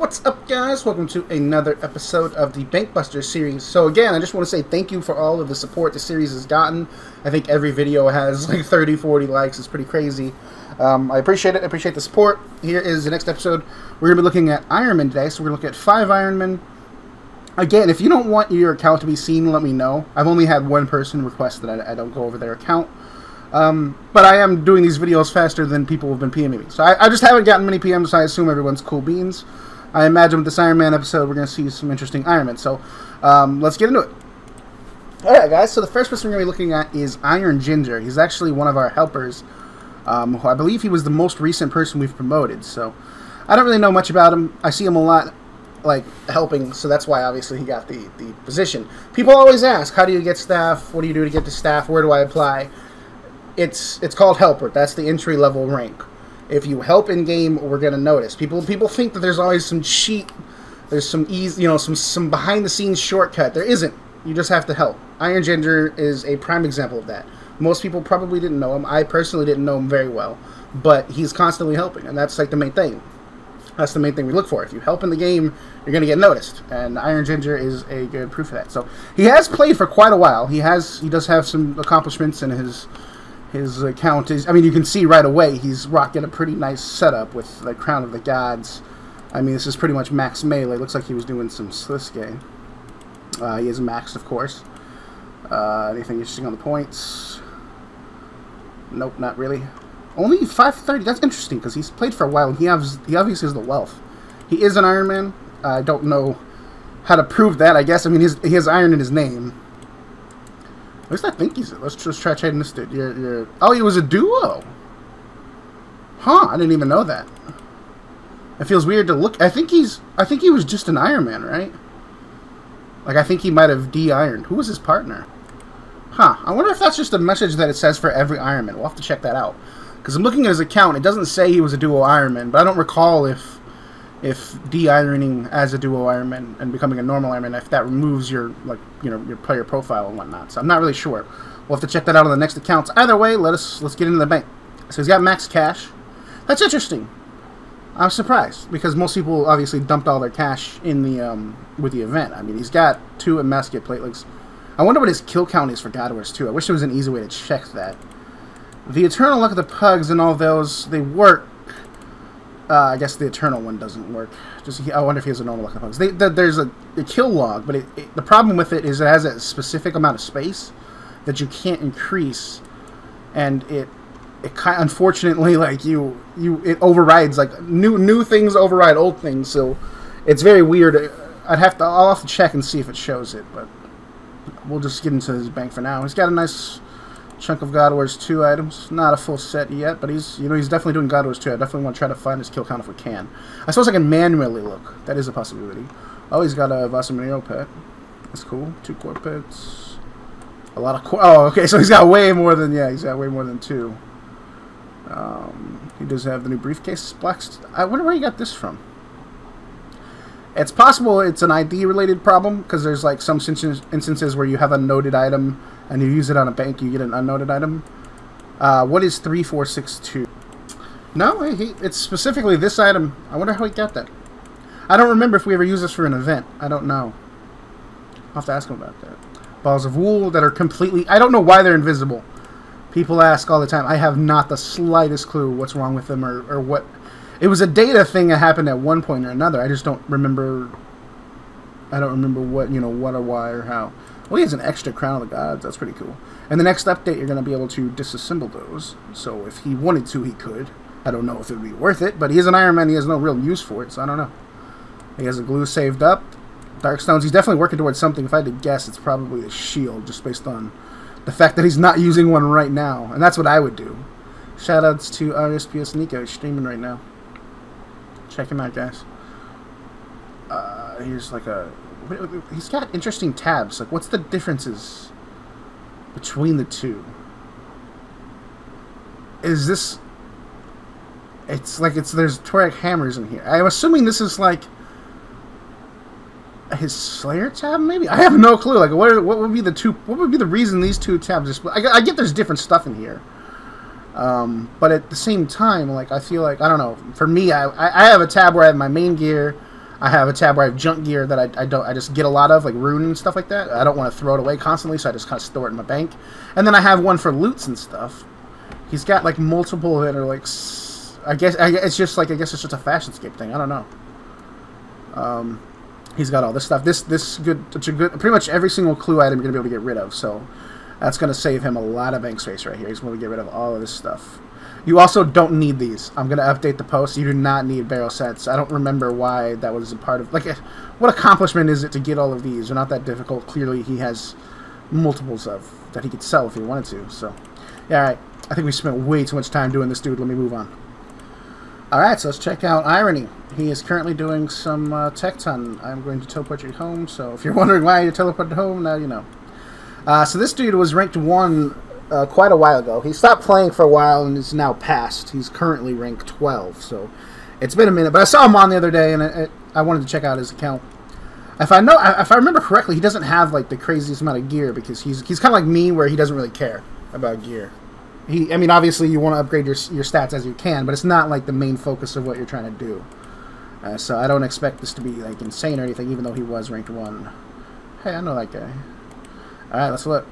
What's up, guys? Welcome to another episode of the Bankbuster series. So again, I just want to say thank you for all of the support the series has gotten. I think every video has like 30, 40 likes. It's pretty crazy. Um, I appreciate it. I appreciate the support. Here is the next episode. We're going to be looking at Ironman today. So we're going to look at five Ironman. Again, if you don't want your account to be seen, let me know. I've only had one person request that I, I don't go over their account. Um, but I am doing these videos faster than people have been PMing me. So I, I just haven't gotten many PMs, so I assume everyone's cool beans. I imagine with this Iron Man episode, we're going to see some interesting Iron Man. So um, let's get into it. Alright, guys, so the first person we're going to be looking at is Iron Ginger. He's actually one of our helpers. Um, I believe he was the most recent person we've promoted. So I don't really know much about him. I see him a lot like helping, so that's why obviously he got the, the position. People always ask, how do you get staff? What do you do to get the staff? Where do I apply? It's it's called helper. That's the entry level rank. If you help in game, we're gonna notice. People people think that there's always some cheat, there's some easy, you know, some some behind the scenes shortcut. There isn't. You just have to help. Iron Ginger is a prime example of that. Most people probably didn't know him. I personally didn't know him very well, but he's constantly helping, and that's like the main thing. That's the main thing we look for. If you help in the game, you're going to get noticed, and Iron Ginger is a good proof of that. So he has played for quite a while. He has he does have some accomplishments in his his account is. I mean, you can see right away he's rocking a pretty nice setup with the Crown of the Gods. I mean, this is pretty much max melee. Looks like he was doing some Slisuke. Uh, he is maxed, of course. Uh, anything interesting on the points? Nope, not really. Only 530. That's interesting because he's played for a while and he has he obviously has the wealth. He is an Iron Man. I don't know how to prove that. I guess I mean he has iron in his name. At least I think he's. Let's just try trading this. You're, you're, oh, he was a duo. Huh? I didn't even know that. It feels weird to look. I think he's. I think he was just an Iron Man, right? Like I think he might have de-ironed. Who was his partner? Huh. I wonder if that's just a message that it says for every Iron Man. We'll have to check that out. Because I'm looking at his account. It doesn't say he was a duo Iron Man, but I don't recall if if de-ironing as a duo Ironman and becoming a normal Ironman, if that removes your like you know your player profile and whatnot. So I'm not really sure. We'll have to check that out on the next accounts. Either way, let us let's get into the bank. So he's got max cash. That's interesting. I'm surprised because most people obviously dumped all their cash in the um, with the event. I mean, he's got two emasculate platelets. I wonder what his kill count is for God Wars 2. I wish there was an easy way to check that. The Eternal Luck of the Pugs and all those, they work uh, I guess the Eternal one doesn't work. Just I wonder if he has a normal luck of They, the, there's a, a, kill log, but it, it, the problem with it is it has a specific amount of space that you can't increase, and it it kind unfortunately like you you it overrides like new new things override old things. So it's very weird. I'd have to I'll have to check and see if it shows it, but we'll just get into his bank for now. He's got a nice chunk of God Wars 2 items. Not a full set yet, but he's you know he's definitely doing God Wars 2. I definitely want to try to find his kill count if we can. I suppose I can manually look. That is a possibility. Oh, he's got a Vasamurio pet. That's cool. Two core pets. A lot of core. Oh, okay. So he's got way more than yeah. He's got way more than two. Um, he does have the new briefcase. Black. I wonder where he got this from. It's possible it's an ID related problem because there's like some instances where you have a noted item and you use it on a bank, you get an unnoted item. Uh, what is 3462? No, he, it's specifically this item. I wonder how he got that. I don't remember if we ever used this for an event. I don't know. I'll have to ask him about that. Balls of wool that are completely... I don't know why they're invisible. People ask all the time. I have not the slightest clue what's wrong with them or, or what... It was a data thing that happened at one point or another. I just don't remember... I don't remember what, you know, what or why or how. Well, he has an extra Crown of the Gods. That's pretty cool. And the next update, you're going to be able to disassemble those. So if he wanted to, he could. I don't know if it would be worth it, but he is an Iron Man. He has no real use for it, so I don't know. He has a glue saved up. Dark Stones, he's definitely working towards something. If I had to guess, it's probably a shield, just based on the fact that he's not using one right now. And that's what I would do. Shoutouts to RSPS Nico. He's streaming right now. Check him out, guys. Uh, like a he's got interesting tabs. Like, what's the differences between the two? Is this? It's like it's there's Torag hammers in here. I'm assuming this is like his Slayer tab, maybe. I have no clue. Like, what are, what would be the two? What would be the reason these two tabs are split? I, I get there's different stuff in here. Um, but at the same time, like I feel like I don't know. For me, I, I have a tab where I have my main gear, I have a tab where I have junk gear that I, I don't I just get a lot of like rune and stuff like that. I don't want to throw it away constantly, so I just kind of store it in my bank. And then I have one for loots and stuff. He's got like multiple that are like I guess I, it's just like I guess it's just a fashion scape thing. I don't know. Um, he's got all this stuff. This this good, good. Pretty much every single clue item you're gonna be able to get rid of. So that's gonna save him a lot of bank space right here. He's gonna get rid of all of this stuff. You also don't need these. I'm gonna update the post. You do not need Barrows sets. I don't remember why that was a part of. Like, eh, what accomplishment is it to get all of these? They're not that difficult. Clearly, he has multiples of that he could sell if he wanted to. So, yeah, all right. I think we spent way too much time doing this, dude. Let me move on. Alright, so let's check out Irony. He is currently doing some uh, Tekton. I'm going to teleport you home, so if you're wondering why you teleported home, now you know. Uh, so this dude was ranked 1 uh, quite a while ago. He stopped playing for a while and is now passed. He's currently ranked 12, so it's been a minute. But I saw him on the other day, and it, I wanted to check out his account. If I know, if I remember correctly, he doesn't have like the craziest amount of gear because he's he's kind of like me, where he doesn't really care about gear. He, I mean, obviously you want to upgrade your your stats as you can, but it's not like the main focus of what you're trying to do. Uh, so I don't expect this to be like insane or anything, even though he was ranked one. Hey, I know that guy. All right, let's look.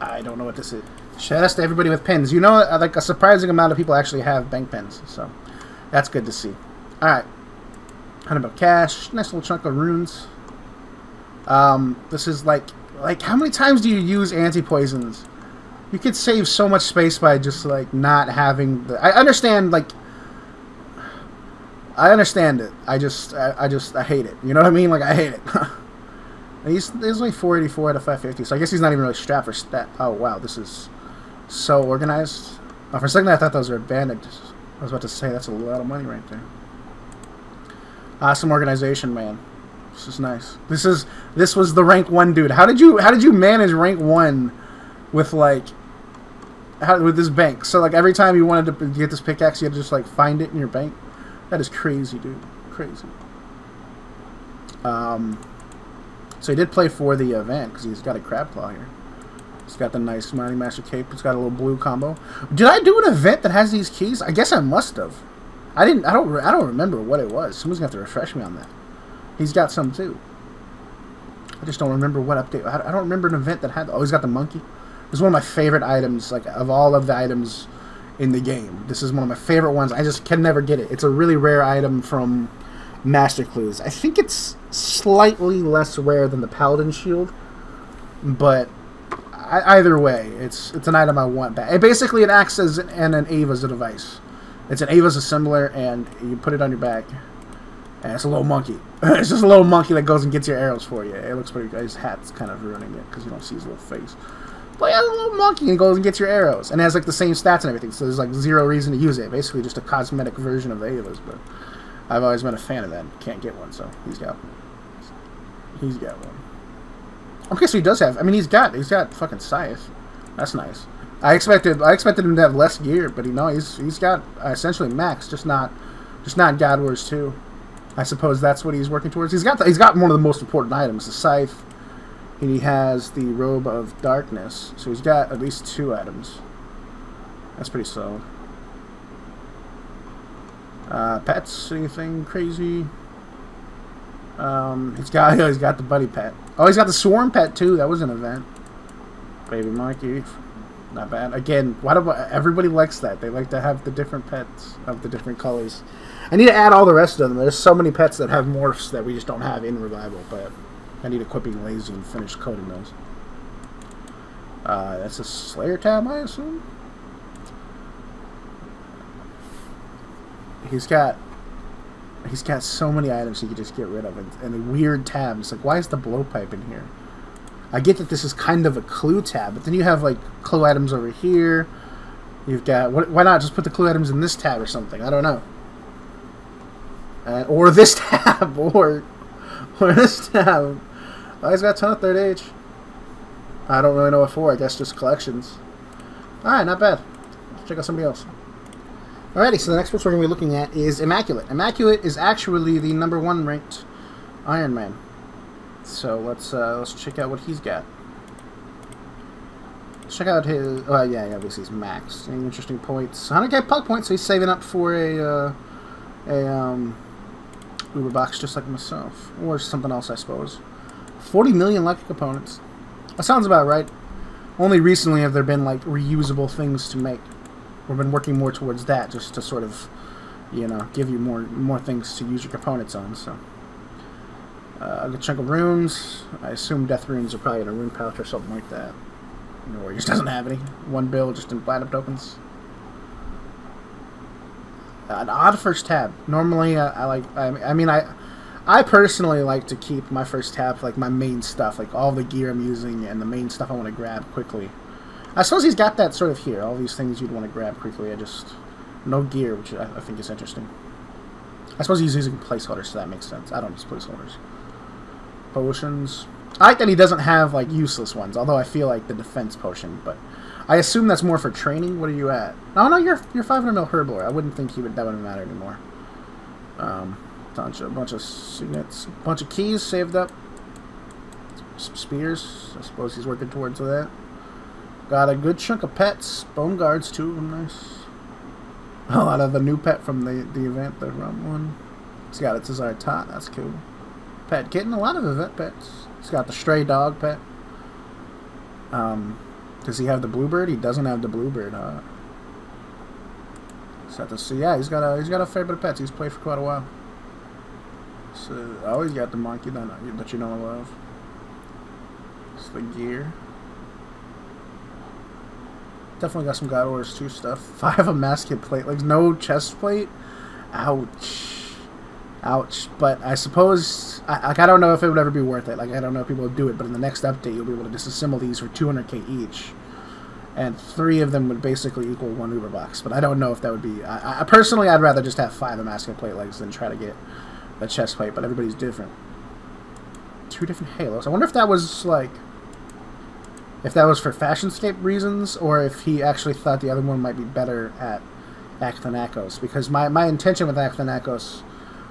I don't know what this is. Shout out to everybody with pens. You know, uh, like a surprising amount of people actually have bank pens, so that's good to see. All right, hundred about cash, nice little chunk of runes. Um, this is like, like how many times do you use anti poisons? You could save so much space by just like not having the. I understand like. I understand it. I just, I, I just, I hate it. You know what I mean? Like I hate it. he's, he's only 484 out of 550, so I guess he's not even really strapped for stat. Oh wow, this is so organized. Oh, for a second I thought those were advantages. I was about to say that's a lot of money right there. Awesome organization, man. This is nice. This is this was the rank one dude. How did you how did you manage rank one? with like how, with this bank. So like every time you wanted to get this pickaxe, you had to just like find it in your bank. That is crazy, dude. Crazy. Um, so he did play for the event because he's got a crab claw here. He's got the nice Mighty Master cape. It's got a little blue combo. Did I do an event that has these keys? I guess I must have. I didn't. I don't. I don't remember what it was. Someone's gonna have to refresh me on that. He's got some too. I just don't remember what update. I don't remember an event that had. Oh, he's got the monkey. Is one of my favorite items, like of all of the items in the game. This is one of my favorite ones. I just can never get it. It's a really rare item from Master Clues. I think it's slightly less rare than the Paladin Shield, but I, either way, it's it's an item I want back. It basically it acts as an, an Ava's a device. It's an Ava's assembler, and you put it on your back. And it's a little monkey. it's just a little monkey that goes and gets your arrows for you. It looks pretty good. His hat's kind of ruining it because you don't see his little face. But yeah, a little monkey and goes and gets your arrows. And it has like the same stats and everything, so there's like zero reason to use it. Basically just a cosmetic version of the Ava's, but I've always been a fan of that. Can't get one, so he's got He's got one. Okay, so he does have I mean he's got he's got fucking scythe. That's nice. I expected I expected him to have less gear, but you know he's he's got uh, essentially max, just not just not God Wars 2. I suppose that's what he's working towards. He's got the, he's got one of the most important items, the scythe And he has the Robe of Darkness, so he's got at least two items. That's pretty solid. Uh, pets, anything crazy? Um, he's got he's got the buddy pet. Oh, he's got the swarm pet too. That was an event. Baby monkey, not bad. Again, why do everybody likes that? They like to have the different pets of the different colors. I need to add all the rest of them. There's so many pets that have morphs that we just don't have in revival, but I need quit lazy and finish coding those. Uh, that's a Slayer tab, I assume? He's got he's got so many items he could just get rid of and, and the weird tabs. Like why is the blowpipe in here? I get that this is kind of a clue tab, but then you have like clue items over here. You've got why not just put the clue items in this tab or something? I don't know. Uh, or this tab, or or this tab. Oh, he's got a ton of third age. I don't really know what for. I guess just collections. Alright, not bad. Let's check out somebody else. Alrighty, so the next person we're going to be looking at is Immaculate. Immaculate is actually the number one ranked Iron Man. So let's uh, let's check out what he's got. Let's check out his. Oh yeah, obviously he's max. Any interesting points? 100k puck points. So he's saving up for a uh, a um, Uber box just like myself. Or something else, I suppose. 40 million lucky components. That sounds about right. Only recently have there been like reusable things to make. We've been working more towards that just to sort of, you know, give you more more things to use your components on. So, uh, a good chunk of runes. I assume death runes are probably in a rune pouch or something like that. No Warriors doesn't have any. One bill just in platinum tokens. An odd first tab. Normally, uh, I like. I, I mean, I. I personally like to keep my first tab like my main stuff, like all the gear I'm using and the main stuff I want to grab quickly. I suppose he's got that sort of here. All these things you'd want to grab quickly. I just no gear, which I, I think is interesting. I suppose he's using placeholders, so that makes sense. I don't use placeholders. Potions. I like that he doesn't have like useless ones, although I feel like the defense potion, but I assume that's more for training. What are you at? No, no, you're you're 500 mil herblore. I wouldn't think he would that wouldn't matter anymore. Um, bunch of bunch of signets, bunch of keys saved up. Some spears. I suppose he's working towards that. Got a good chunk of pets. Bone guards too. Nice. A lot of the new pet from the the event, the rum one. It's got a Desire Tot. That's cool. Pet kitten. A lot of event pets. It's got the stray dog pet. Um, does he have the bluebird? He doesn't have the bluebird, huh? So to see, yeah, he's got a he's got a fair bit of pets. He's played for quite a while. So oh, he's got the monkey that that you know and love. It's the gear. Definitely got some God Wars 2 stuff. Five of emasculate plate legs, no chest plate. Ouch. Ouch. But I suppose, I, like, I don't know if it would ever be worth it. Like, I don't know if people would do it, but in the next update, you'll be able to disassemble these for 200k each. And three of them would basically equal one Uber box. But I don't know if that would be... I, I Personally, I'd rather just have five of emasculate plate legs than try to get a chest plate, but everybody's different. Two different halos. I wonder if that was, like... If that was for fashionscape reasons, or if he actually thought the other one might be better at Athanakos. Because my, my intention with Athanakos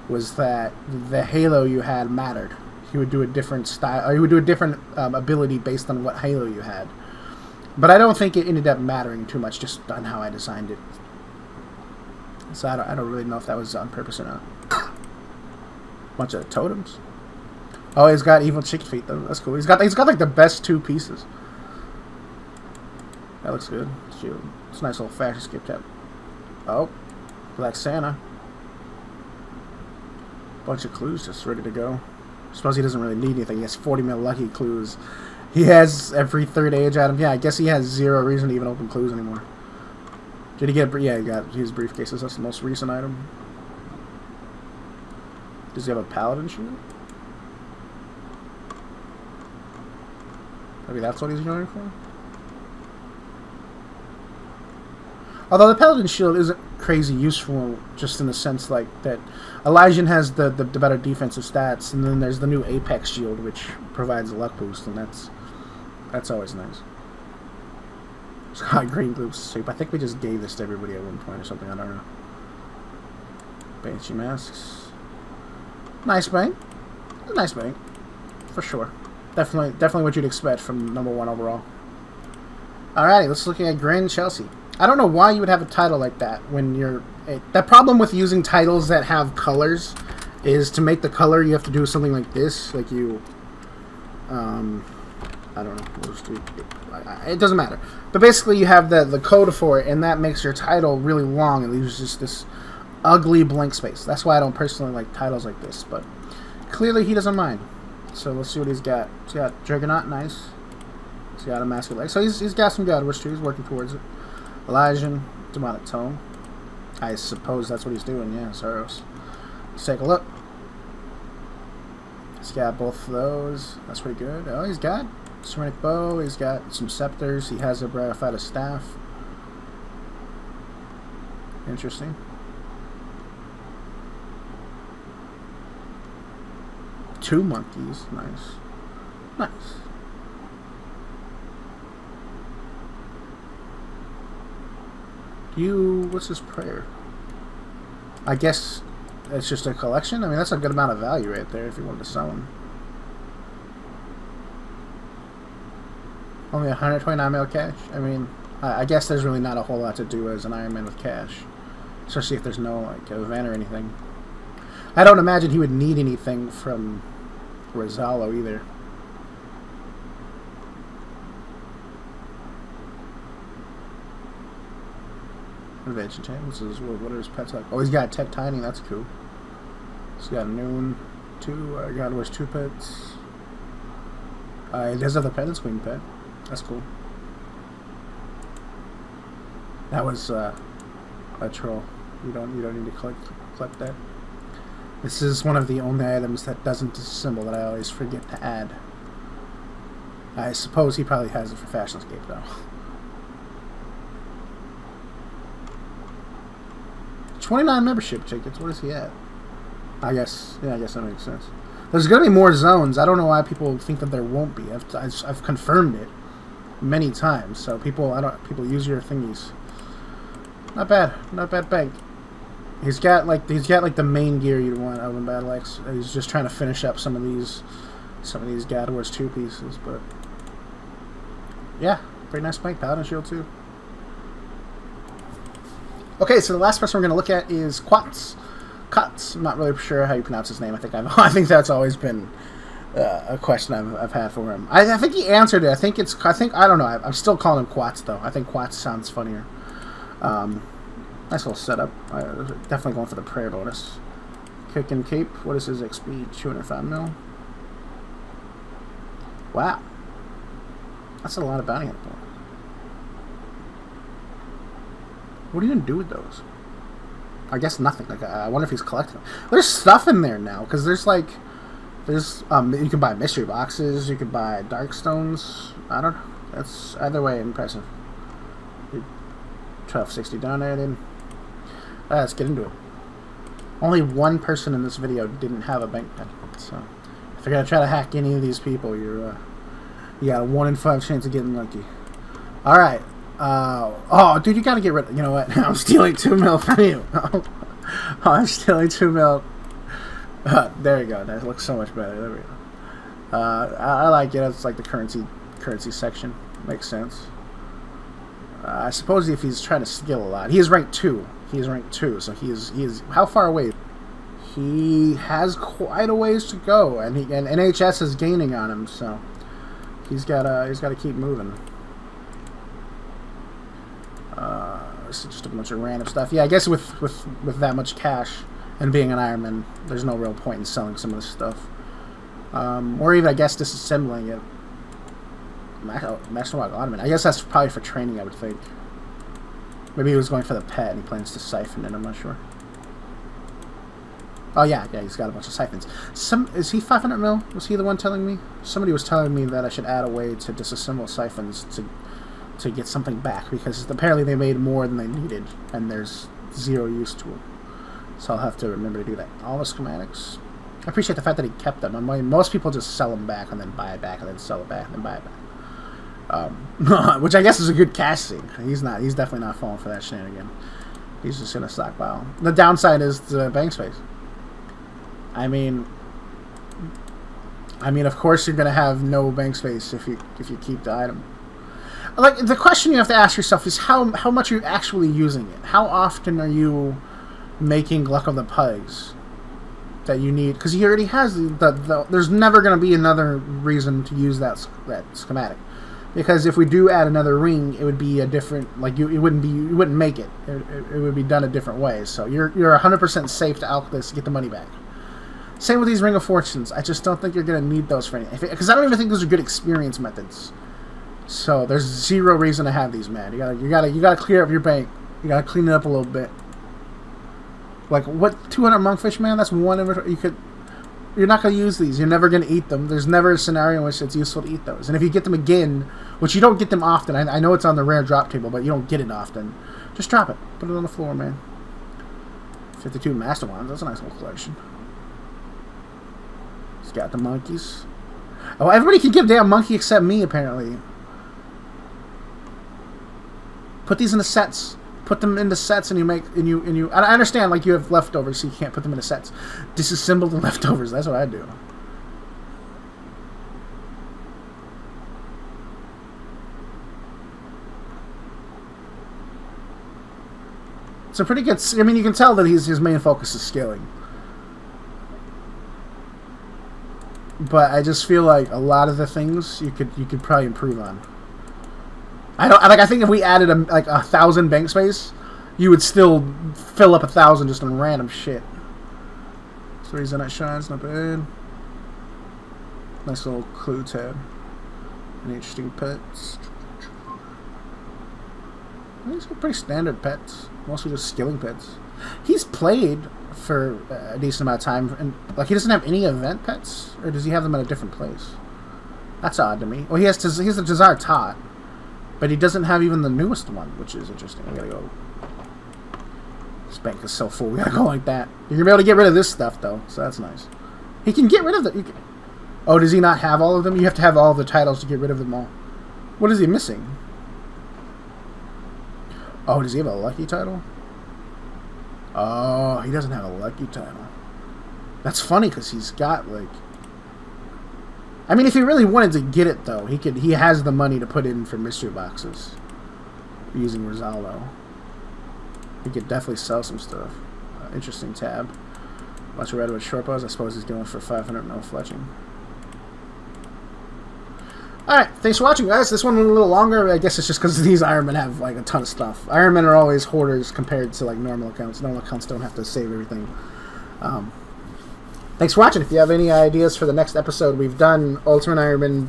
was that the halo you had mattered. He would do a different style, or he would do a different um, ability based on what halo you had. But I don't think it ended up mattering too much, just on how I designed it. So I don't, I don't really know if that was on purpose or not. Bunch of totems. Oh, he's got evil chicken feet though. That's cool. He's got he's got like the best two pieces. That looks good. Shoot. It's a nice old fashionscape tap. Oh, Black Santa bunch of clues just ready to go. I suppose he doesn't really need anything. He has 40 mil lucky clues. He has every third age item. Yeah, I guess he has zero reason to even open clues anymore. Did he get... Yeah, he got his briefcases. That's the most recent item. Does he have a paladin shield? Maybe that's what he's going for? Although the paladin shield isn't crazy useful, just in the sense like that Elysian has the, the, the, better defensive stats, and then there's the new Apex shield, which provides a luck boost, and that's that's always nice. Got green gloop soup. I think we just gave this to everybody at one point or something. I don't know. Banshee masks. Nice bank. Nice bank. For sure. Definitely, definitely what you'd expect from number one overall. Alrighty, let's look at Grand Chelsea. I don't know why you would have a title like that when you're... It, the problem with using titles that have colors is to make the color you have to do something like this. Like you... Um, I don't know. It doesn't matter. But basically you have the, the code for it, and that makes your title really long and leaves just this ugly blank space. That's why I don't personally like titles like this, but clearly he doesn't mind. So let's see what he's got. He's got Juggernaut, nice. He's got a masculine. So he's, he's got some God Wars too. He's working towards it. Elysian, demonic tome. I suppose that's what he's doing, yeah, Saros. Let's take a look. He's got both of those. That's pretty good. Oh, he's got Serenic Bow. He's got some scepters. He has a Brachyphyta staff. Interesting. Two monkeys. Nice. Nice. You, what's this prayer? I guess it's just a collection? I mean, that's a good amount of value right there if you wanted to sell them. Only 129 mil cash? I mean, I, I guess there's really not a whole lot to do as an Iron Man with cash. Especially if there's no, like, event or anything. I don't imagine he would need anything from Rosallo either. Invention Champions is what, what his pets like? Oh, he's got Tektiny, that's cool. He's got Noon, two, uh, God Wars two pets. Uh, he does have the Penance Queen pet. That's cool. That was uh, a troll. You don't you don't need to collect collect that. This is one of the only items that doesn't disassemble that I always forget to add. I suppose he probably has it for Fashionscape though. 29 membership tickets. What is he at? I guess, yeah, I guess that makes sense. There's going to be more zones. I don't know why people think that there won't be. I've, I've, I've confirmed it many times. So people, I don't, people use your thingies. Not bad, not bad bank. He's got like he's got like the main gear you'd want out of Battle Axe. He's just trying to finish up some of these, some of these God Wars two pieces, but yeah, pretty nice bank. Paladin Shield too. Okay, so the last person we're going to look at is Quats. Kotz. I'm not really sure how you pronounce his name. I think I've, I think that's always been uh, a question I've, I've had for him. I, I, think he answered it. I think it's. I think I don't know. I, am still calling him Quats though. I think Quats sounds funnier. Um, nice little setup. I, definitely going for the prayer bonus. Kick and cape. What is his XP? 205 mil. Wow. That's a lot of bounty. What are you gonna do with those? I guess nothing. Like I wonder if he's collecting. There's stuff in there now because there's like there's um you can buy mystery boxes. You can buy dark stones. I don't. know. That's either way impressive. Twelve sixty donated. Right, let's get into it. Only one person in this video didn't have a bank pen, so if you're gonna try to hack any of these people, you're uh, you got a one in five chance of getting lucky. All right, uh, oh, dude, you gotta get rid of. You know what? I'm stealing two mil from you. oh, I'm stealing two mil. Uh, there you go. That looks so much better. There we go. Uh, I, I, like it. It's like the currency currency section. Makes sense. Uh, I suppose if he's trying to skill a lot, he is ranked two. He is ranked two, so he is he is how far away? He has quite a ways to go, and he and NHS is gaining on him, so he's got he's got to keep moving. Uh, it's just a bunch of random stuff. Yeah, I guess with, with, with that much cash and being an Ironman, there's no real point in selling some of this stuff. Um, or even, I guess, disassembling it. Rock Ottoman. I guess that's probably for training, I would think. Maybe he was going for the pet and he plans to siphon it, I'm not sure. Oh yeah, yeah, he's got a bunch of siphons. Some is he 500 mil? Was he the one telling me? Somebody was telling me that I should add a way to disassemble siphons to to get something back because apparently they made more than they needed and there's zero use to them. So I'll have to remember to do that. All the schematics. I appreciate the fact that he kept them. I mean, most people just sell them back and then buy it back and then sell it back and then buy it back. Um, which I guess is a good casting. He's not. He's definitely not falling for that shenanigan. He's just in a stockpile. The downside is the bank space. I mean, I mean, of course you're gonna have no bank space if you if you keep the item like the question you have to ask yourself is how how much are you actually using it? How often are you making Gluck of the Pugs that you need? Because he already has the, the, the there's never going to be another reason to use that that schematic. Because if we do add another ring, it would be a different like you it wouldn't be you wouldn't make it. It, it, it would be done a different way. So you're you're 100% safe to out this get the money back. Same with these Ring of Fortunes. I just don't think you're going to need those for anything. Because I don't even think those are good experience methods. So there's zero reason to have these, man. You gotta, you gotta, you gotta clear up your bank. You gotta clean it up a little bit. Like what? 200 monkfish, man. That's one inventory. You could. You're not gonna use these. You're never gonna eat them. There's never a scenario in which it's useful to eat those. And if you get them again, which you don't get them often, I, I know it's on the rare drop table, but you don't get it often. Just drop it. Put it on the floor, man. 52 master wands. That's a nice little collection. He's got the monkeys. Oh, everybody can give damn monkey except me, apparently. Put these in the sets. Put them into sets, and you make and you and you. And I understand, like you have leftovers, so you can't put them into sets. Disassemble the leftovers. That's what I do. It's a pretty good. I mean, you can tell that he's, his main focus is scaling. but I just feel like a lot of the things you could you could probably improve on. I don't like. I think if we added a, like a thousand bank space, you would still fill up a thousand just on random shit. So reason that shines, not bad. Nice little clue tab. Any interesting pets? These are pretty standard pets. Mostly just skilling pets. He's played for a decent amount of time, and like he doesn't have any event pets, or does he have them at a different place? That's odd to me. Well, he has to, he has the Desire Tot, but he doesn't have even the newest one, which is interesting. I gotta go. This bank is so full. We gotta go like that. You're gonna be able to get rid of this stuff though, so that's nice. He can get rid of the. Oh, does he not have all of them? You have to have all the titles to get rid of them all. What is he missing? Oh, does he have a lucky title? Oh, he doesn't have a lucky title. That's funny because he's got like. I mean, if he really wanted to get it though, he could. He has the money to put in for mystery boxes using Rosaldo. He could definitely sell some stuff. Uh, interesting tab. Bunch of redwood short bows. I suppose he's going for 500 no fletching. Alright, thanks for watching, guys. This one went a little longer. I guess it's just because these Ironmen have, like, a ton of stuff. Ironmen are always hoarders compared to, like, normal accounts. Normal accounts don't have to save everything. Um, thanks for watching. If you have any ideas for the next episode, we've done Ultimate Ironman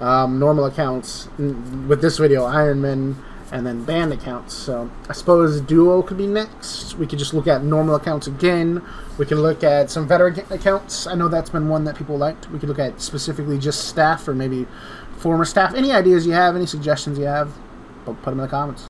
um, normal accounts with this video, Ironman, and then band accounts. So I suppose Duo could be next. We could just look at normal accounts again. We could look at some veteran accounts. I know that's been one that people liked. We could look at specifically just staff or maybe former staff. Any ideas you have, any suggestions you have, put them in the comments.